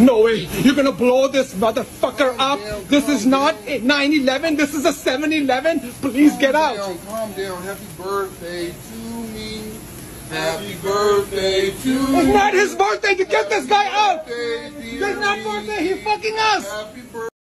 No way. You're gonna blow this motherfucker up. This is not 9-11. This is a 7-Eleven. Please get out. Down, calm down. Happy birthday to me. Happy birthday to It's me. not his birthday. to get this guy out. It's not birthday. He's fucking us. Happy birthday.